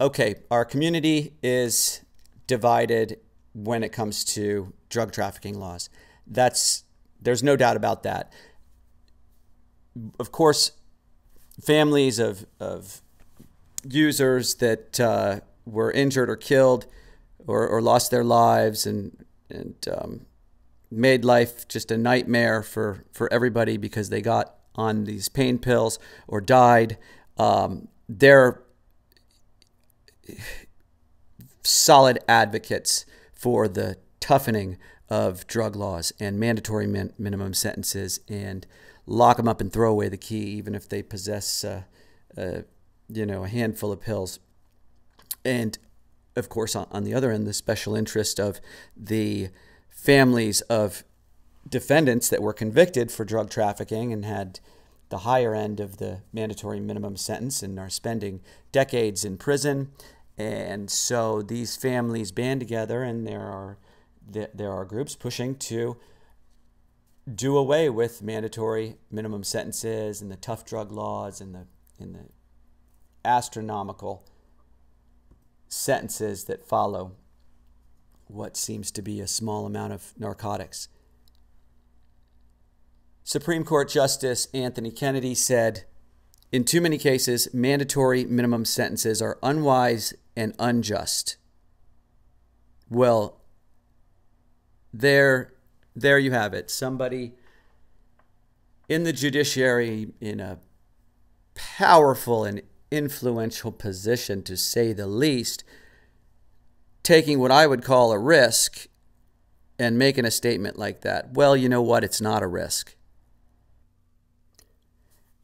okay, our community is divided when it comes to drug trafficking laws. That's there's no doubt about that. Of course, families of, of users that uh, were injured or killed or, or lost their lives and, and um, made life just a nightmare for, for everybody because they got on these pain pills or died. Um, they're solid advocates for the toughening of drug laws and mandatory min- minimum sentences and lock them up and throw away the key, even if they possess, uh, uh, you know, a handful of pills. And of course, on, on the other end, the special interest of the families of defendants that were convicted for drug trafficking and had the higher end of the mandatory minimum sentence and are spending decades in prison. And so these families band together, and there are there are groups pushing to do away with mandatory minimum sentences and the tough drug laws and the and the astronomical sentences that follow what seems to be a small amount of narcotics. Supreme Court Justice Anthony Kennedy said, in too many cases, mandatory minimum sentences are unwise and unjust. Well, there, there you have it. Somebody in the judiciary in a powerful and influential position, to say the least, taking what I would call a risk and making a statement like that. Well, you know what? It's not a risk.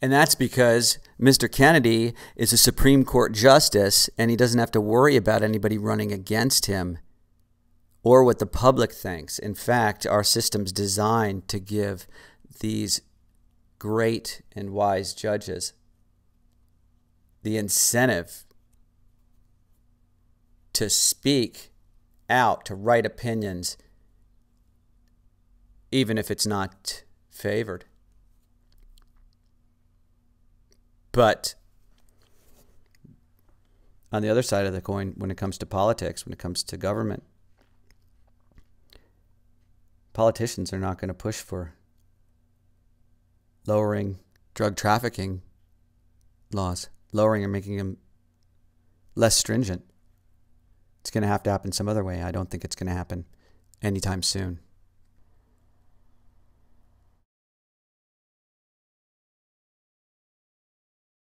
And that's because Mr. Kennedy is a Supreme Court justice and he doesn't have to worry about anybody running against him or what the public thinks. In fact, our system's designed to give these great and wise judges the incentive to speak out, to write opinions, even if it's not favored. But on the other side of the coin, when it comes to politics, when it comes to government, politicians are not going to push for lowering drug trafficking laws, lowering or making them less stringent. It's going to have to happen some other way. I don't think it's going to happen anytime soon.